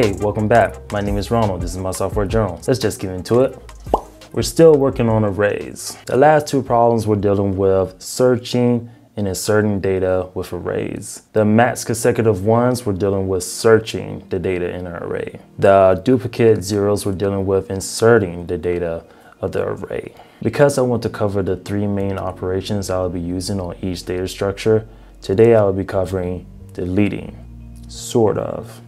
Hey, welcome back. My name is Ronald. This is my software journal. Let's just get into it. We're still working on arrays. The last two problems we're dealing with searching and inserting data with arrays. The max consecutive ones we're dealing with searching the data in an array. The duplicate zeros we're dealing with inserting the data of the array. Because I want to cover the three main operations I'll be using on each data structure, today I will be covering deleting, sort of.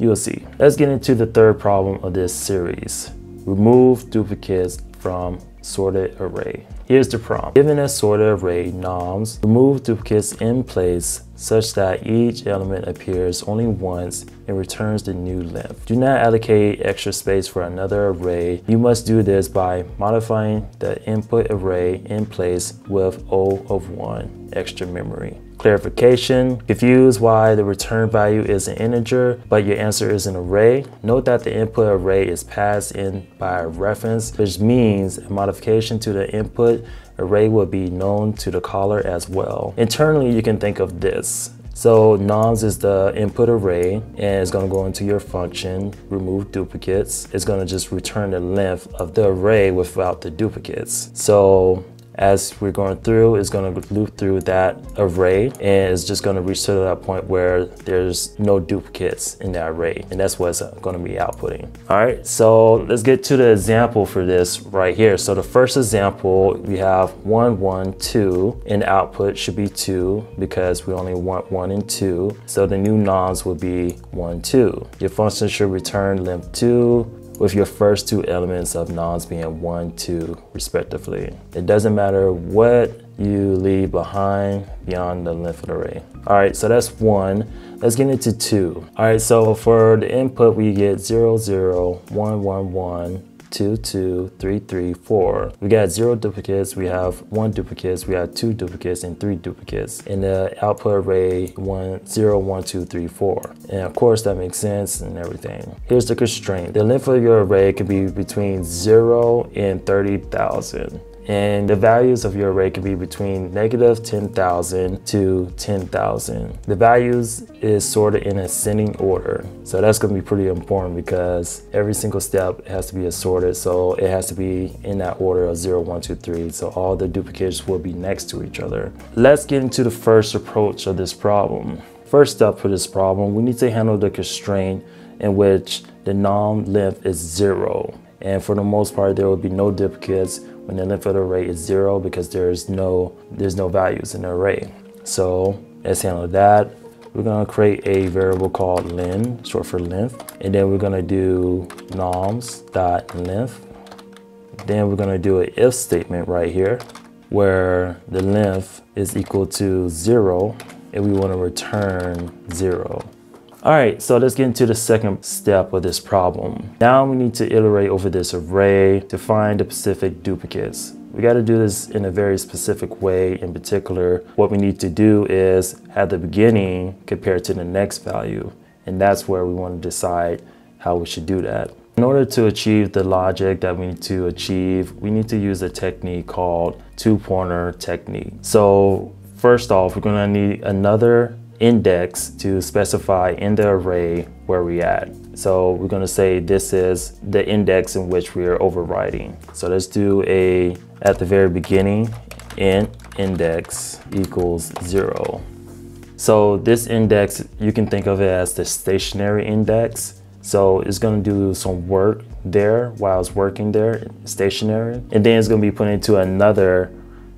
You'll see. Let's get into the third problem of this series. Remove duplicates from sorted array. Here's the prompt. Given a sorted array nums, remove duplicates in place such that each element appears only once and returns the new length. Do not allocate extra space for another array. You must do this by modifying the input array in place with O of 1 extra memory. Clarification, confused why the return value is an integer, but your answer is an array. Note that the input array is passed in by reference, which means a modification to the input array will be known to the caller as well. Internally, you can think of this. So nums is the input array and it's gonna go into your function, remove duplicates. It's gonna just return the length of the array without the duplicates. So as we're going through is going to loop through that array and it's just going to reach to that point where there's no duplicates in that array and that's what's going to be outputting. All right, so let's get to the example for this right here. So the first example, we have one, one, two, and output should be two because we only want one and two. So the new nums will be one, two. Your function should return limp two, with your first two elements of nums being 1, 2, respectively. It doesn't matter what you leave behind beyond the length of the array. All right, so that's 1. Let's get into 2. All right, so for the input, we get 0, 0, 1, 1, 1, two, two, three, three, four. We got zero duplicates, we have one duplicates, we have two duplicates and three duplicates. In the output array, one, zero, one, two, three, four. And of course that makes sense and everything. Here's the constraint. The length of your array can be between zero and 30,000 and the values of your array can be between negative 10,000 to 10,000. The values is sorted in ascending order. So that's gonna be pretty important because every single step has to be assorted. So it has to be in that order of 0, 1, 2, 3. So all the duplicates will be next to each other. Let's get into the first approach of this problem. First step for this problem, we need to handle the constraint in which the nom length is zero. And for the most part, there will be no duplicates of the array is zero because there's no, there's no values in the array. So let's handle that. We're gonna create a variable called len, short for length. And then we're gonna do nums dot length. Then we're gonna do an if statement right here where the length is equal to zero and we wanna return zero. All right, so let's get into the second step of this problem. Now we need to iterate over this array to find the specific duplicates. We got to do this in a very specific way. In particular, what we need to do is at the beginning compare to the next value. And that's where we want to decide how we should do that. In order to achieve the logic that we need to achieve, we need to use a technique called two-pointer technique. So first off, we're going to need another index to specify in the array where we at. So we're gonna say this is the index in which we are overriding. So let's do a, at the very beginning, int index equals zero. So this index, you can think of it as the stationary index. So it's gonna do some work there while it's working there, stationary. And then it's gonna be put into another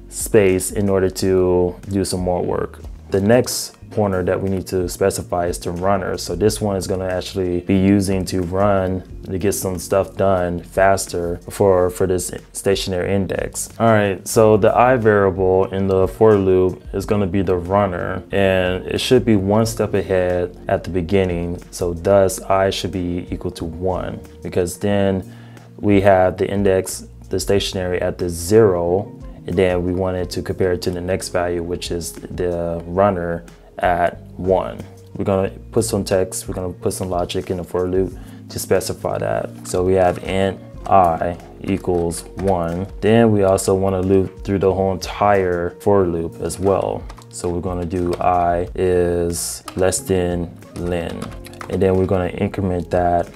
space in order to do some more work. The next pointer that we need to specify is to runner. So this one is gonna actually be using to run to get some stuff done faster for, for this stationary index. All right, so the i variable in the for loop is gonna be the runner and it should be one step ahead at the beginning. So thus i should be equal to one because then we have the index, the stationary at the zero and then we wanted to compare it to the next value, which is the runner at one. We're gonna put some text, we're gonna put some logic in the for loop to specify that. So we have int i equals one. Then we also wanna loop through the whole entire for loop as well. So we're gonna do i is less than len. and then we're gonna increment that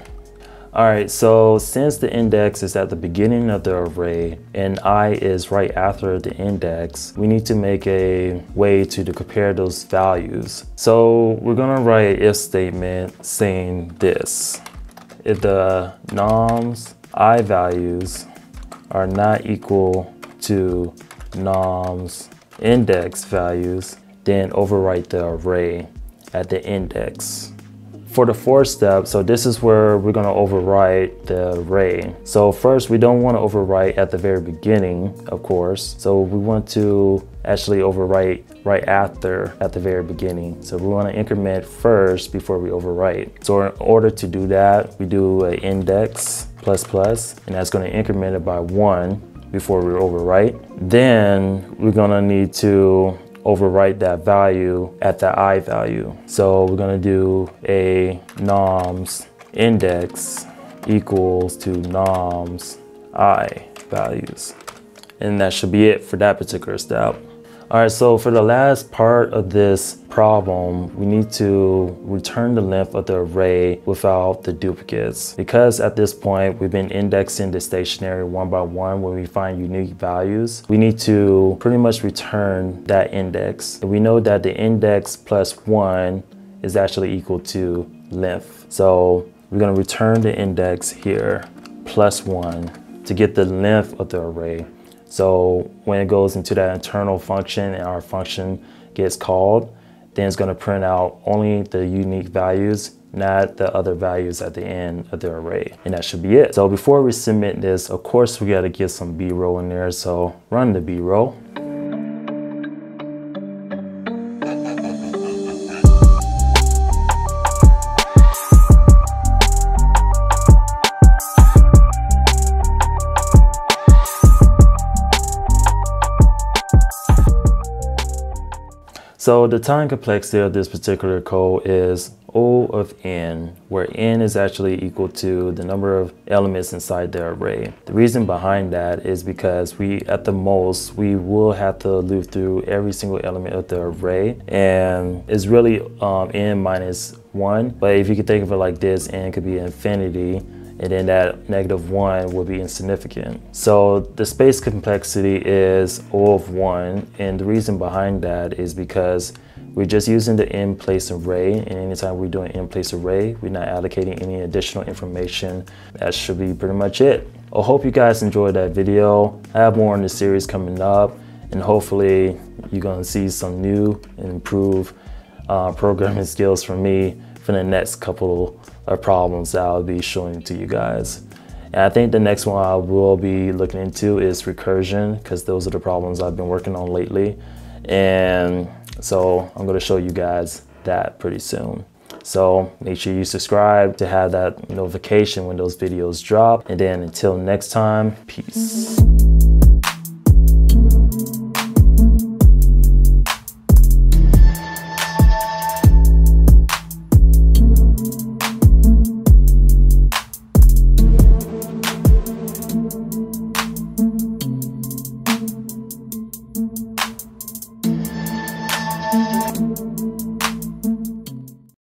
all right, so since the index is at the beginning of the array and i is right after the index, we need to make a way to, compare those values. So we're gonna write an if statement saying this. If the nums i values are not equal to nums index values, then overwrite the array at the index. For the fourth step, so this is where we're gonna overwrite the array. So first, we don't wanna overwrite at the very beginning, of course. So we want to actually overwrite right after at the very beginning. So we wanna increment first before we overwrite. So in order to do that, we do an index plus plus, and that's gonna increment it by one before we overwrite. Then we're gonna need to overwrite that value at the i value. So we're gonna do a nums index equals to nums i values. And that should be it for that particular step. All right, so for the last part of this problem, we need to return the length of the array without the duplicates. Because at this point, we've been indexing the stationary one by one when we find unique values, we need to pretty much return that index. And we know that the index plus one is actually equal to length. So we're gonna return the index here plus one to get the length of the array. So when it goes into that internal function and our function gets called, then it's going to print out only the unique values, not the other values at the end of the array. And that should be it. So before we submit this, of course, we got to get some B-roll in there. So run the B-roll. So the time complexity of this particular code is O of n, where n is actually equal to the number of elements inside the array. The reason behind that is because we, at the most, we will have to loop through every single element of the array, and it's really um, n minus one. But if you could think of it like this, n could be infinity, and then that negative one will be insignificant. So the space complexity is O of one, and the reason behind that is because we're just using the in-place array, and anytime we're doing in-place array, we're not allocating any additional information. That should be pretty much it. I hope you guys enjoyed that video. I have more in the series coming up, and hopefully you're gonna see some new and improved uh, programming skills from me for the next couple of problems that I'll be showing to you guys. And I think the next one I will be looking into is recursion because those are the problems I've been working on lately. And so I'm gonna show you guys that pretty soon. So make sure you subscribe to have that notification when those videos drop. And then until next time, peace.